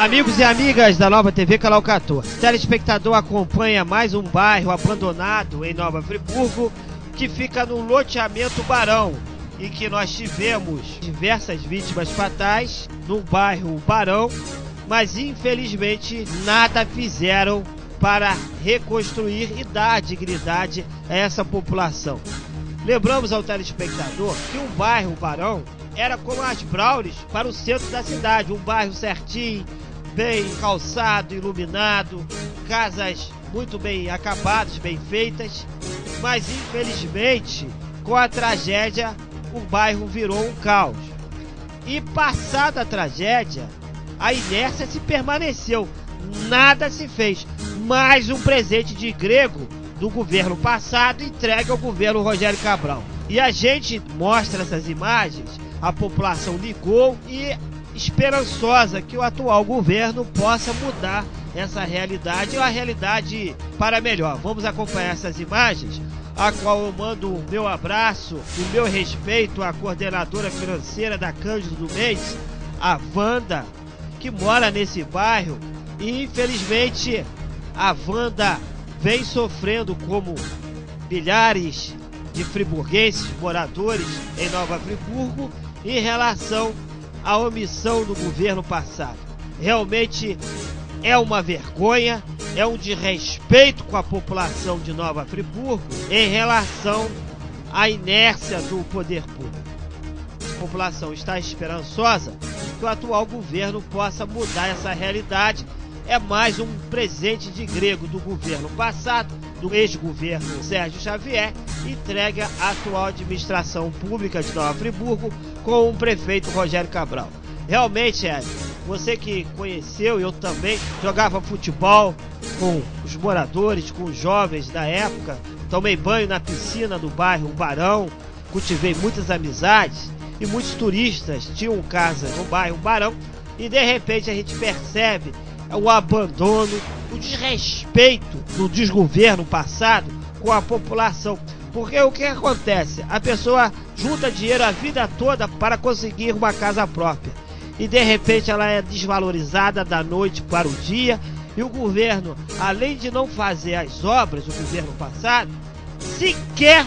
Amigos e amigas da Nova TV 14, telespectador acompanha mais um bairro abandonado em Nova Friburgo que fica no loteamento Barão e que nós tivemos diversas vítimas fatais no bairro Barão, mas infelizmente nada fizeram para reconstruir e dar dignidade a essa população. Lembramos ao telespectador que o bairro Barão era como as Braules para o centro da cidade, um bairro certinho, bem calçado, iluminado, casas muito bem acabadas, bem feitas, mas infelizmente, com a tragédia, o bairro virou um caos. E passada a tragédia, a inércia se permaneceu, nada se fez. Mais um presente de grego do governo passado entregue ao governo Rogério Cabral. E a gente mostra essas imagens, a população ligou e esperançosa que o atual governo possa mudar essa realidade, uma realidade para melhor. Vamos acompanhar essas imagens, a qual eu mando o meu abraço, o meu respeito à coordenadora financeira da Cândido do Mês, a Wanda, que mora nesse bairro e infelizmente a Wanda vem sofrendo como milhares de friburguenses moradores em Nova Friburgo em relação à omissão do governo passado. Realmente é uma vergonha, é um desrespeito com a população de Nova Friburgo em relação à inércia do poder público. A população está esperançosa que o atual governo possa mudar essa realidade. É mais um presente de grego do governo passado, do ex-governo Sérgio Xavier, entregue à atual administração pública de Nova Friburgo com o prefeito Rogério Cabral. Realmente, Ed, você que conheceu, eu também jogava futebol com os moradores, com os jovens da época, tomei banho na piscina do bairro Barão, cultivei muitas amizades e muitos turistas tinham casa no bairro Barão e de repente a gente percebe o abandono, o desrespeito do desgoverno passado com a população. Porque o que acontece? A pessoa junta dinheiro a vida toda para conseguir uma casa própria e de repente ela é desvalorizada da noite para o dia. E o governo, além de não fazer as obras, o governo passado, sequer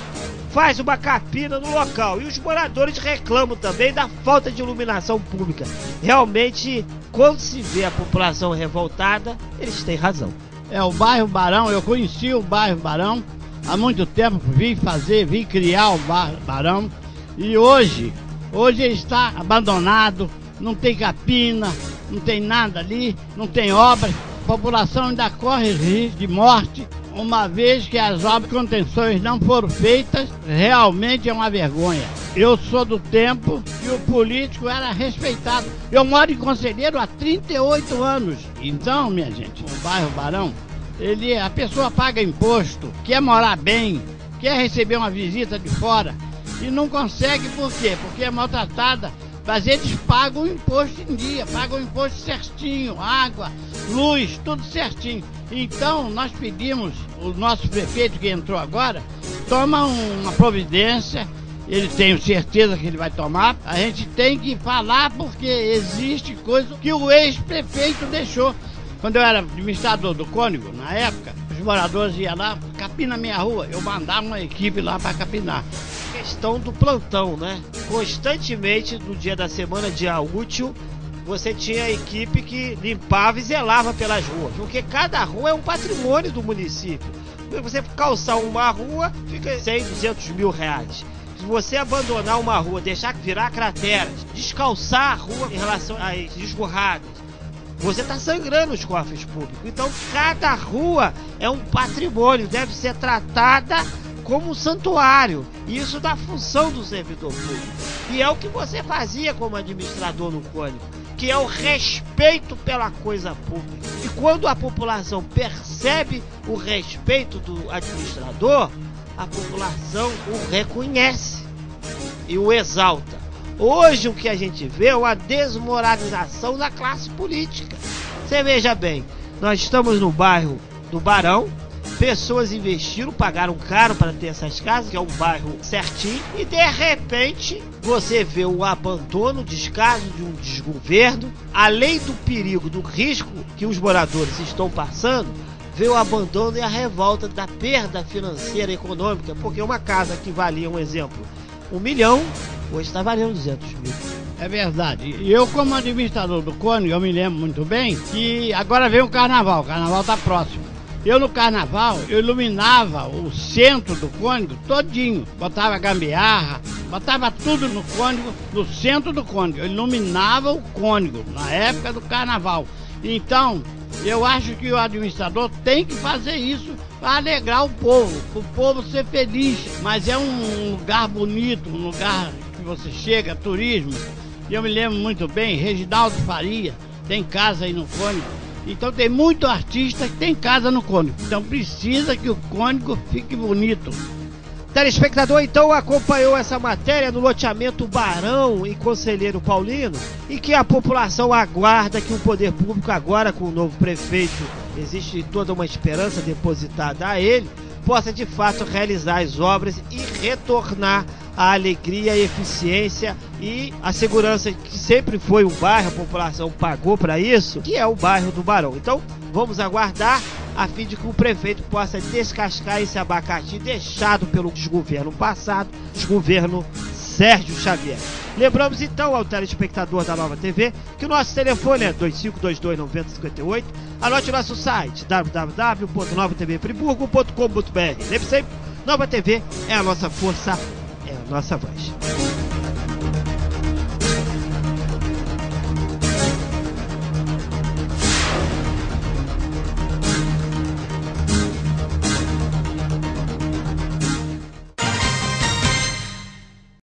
faz uma capina no local. E os moradores reclamam também da falta de iluminação pública. Realmente, quando se vê a população revoltada, eles têm razão. É o bairro Barão, eu conheci o bairro Barão há muito tempo, vim fazer, vim criar o Barão. E hoje, hoje ele está abandonado, não tem capina, não tem nada ali, não tem obra. A população ainda corre risco de morte, uma vez que as obras de contenções não foram feitas, realmente é uma vergonha. Eu sou do tempo que o político era respeitado. Eu moro em Conselheiro há 38 anos. Então, minha gente, o bairro Barão, ele, a pessoa paga imposto, quer morar bem, quer receber uma visita de fora e não consegue por quê? Porque é maltratada mas eles pagam o imposto em dia, pagam o imposto certinho, água, luz, tudo certinho. Então nós pedimos, o nosso prefeito que entrou agora, toma uma providência, ele tem certeza que ele vai tomar. A gente tem que falar porque existe coisa que o ex-prefeito deixou. Quando eu era administrador do Cônigo, na época, os moradores iam lá, capina minha rua. Eu mandava uma equipe lá para capinar questão do plantão, né? Constantemente, no dia da semana, dia útil, você tinha a equipe que limpava e zelava pelas ruas, porque cada rua é um patrimônio do município. Você calçar uma rua, fica 100, 200 mil reais. Se você abandonar uma rua, deixar virar crateras, descalçar a rua em relação às esburradas, você está sangrando os cofres públicos. Então, cada rua é um patrimônio, deve ser tratada como um santuário. Isso da função do servidor público. E é o que você fazia como administrador no Cônigo, que é o respeito pela coisa pública. E quando a população percebe o respeito do administrador, a população o reconhece e o exalta. Hoje o que a gente vê é uma desmoralização da classe política. Você veja bem, nós estamos no bairro do Barão, pessoas investiram, pagaram caro para ter essas casas, que é um bairro certinho, e de repente você vê o abandono, o descaso de um desgoverno, além do perigo, do risco que os moradores estão passando, vê o abandono e a revolta da perda financeira e econômica, porque uma casa que valia, um exemplo, um milhão, hoje está valendo 200 mil. É verdade. E eu, como administrador do Cone, eu me lembro muito bem que agora vem o carnaval, o carnaval está próximo. Eu no carnaval, eu iluminava o centro do cônigo todinho. Botava gambiarra, botava tudo no cônigo, no centro do cônigo. Eu iluminava o cônigo na época do carnaval. Então, eu acho que o administrador tem que fazer isso para alegrar o povo, para o povo ser feliz. Mas é um lugar bonito, um lugar que você chega, turismo. E eu me lembro muito bem, Reginaldo Faria tem casa aí no cônigo então tem muito artista que tem casa no cônigo. Então precisa que o cônigo fique bonito. Telespectador então acompanhou essa matéria no loteamento Barão e Conselheiro Paulino e que a população aguarda que o poder público agora com o novo prefeito existe toda uma esperança depositada a ele possa de fato realizar as obras e retornar a alegria, a eficiência e a segurança que sempre foi um bairro, a população pagou para isso, que é o bairro do Barão. Então, vamos aguardar a fim de que o prefeito possa descascar esse abacate deixado pelo desgoverno passado, desgoverno Sérgio Xavier. Lembramos então ao telespectador da Nova TV que o nosso telefone é 2522-9058. Anote nosso site www.novatvfriburgo.com.br. Lembre sempre, Nova TV é a nossa força, é a nossa voz.